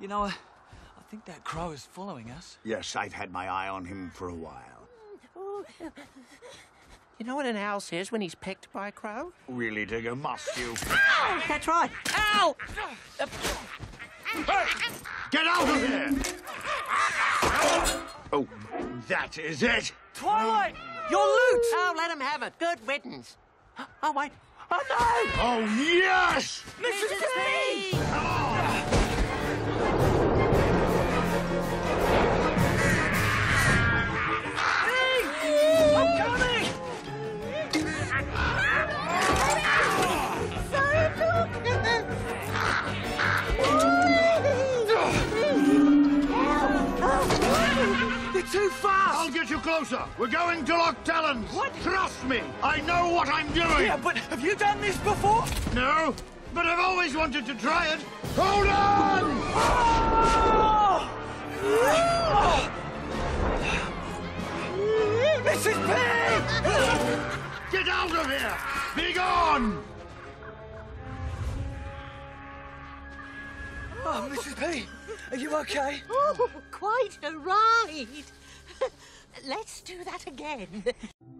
You know, I, I think that crow is following us. Yes, I've had my eye on him for a while. You know what an owl says when he's pecked by a crow? Really, Digger, must you? Ow! That's right. Ow! Get out of here! Oh, that is it! Twilight! Your loot! Oh, let him have it. Good riddance. Oh, wait. Oh, no! Oh, yes! Too fast! I'll get you closer. We're going to Lock Talons. What? Trust me. I know what I'm doing. Yeah, but have you done this before? No, but I've always wanted to try it. Hold on! Ah! Mrs. P! Get out of here! Be gone! Oh, Mrs. P, are you okay? Oh, quite a ride. Let's do that again.